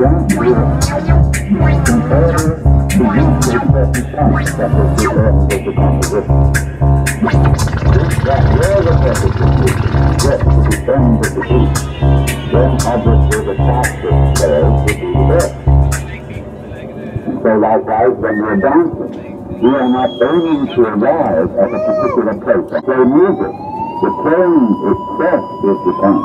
don't realize in order to reach a certain point that was the level of the composition. If that was a positive issue, to the end of the week, then obviously the faster sales to be the best. So likewise, when we're dancing, we are not aiming to arrive at a particular place. So music, the playing itself is the point.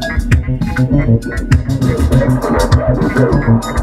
Thank you.